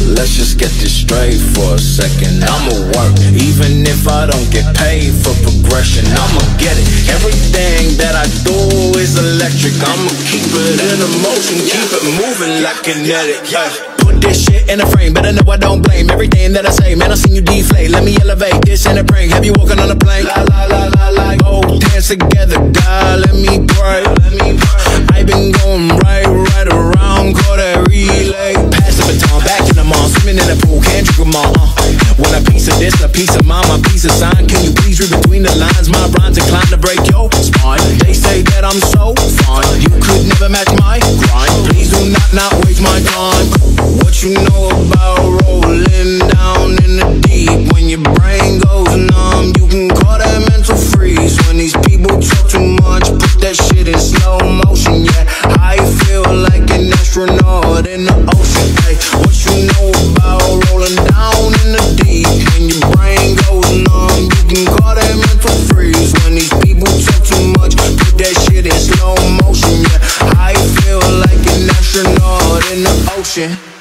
Let's just get this straight for a second. I'ma work, even if I don't get paid for progression. I'ma get it. Everything that I do is electric. I'ma keep it in a motion, keep it moving like kinetic. Yeah. Put this shit in a frame, better know I don't blame everything that I say. Man, I seen you deflate. Let me elevate this in a prank. Have you walking on a plane? La la la la la. Both hands together, God, let me in swimming in the pool, can't drink them all. Uh. Want a piece of this, a piece of mine, my piece of sign. Can you please read between the lines? My rhymes inclined to break your spine. They say that I'm so fine, you could never match my grind. Please do not not waste my time. What you know about rolling down in the deep? When your brain goes numb, you can call that mental freeze. When these people talk too much, put that shit in slow motion. Yeah, I feel like an astronaut in astronaut in the ocean.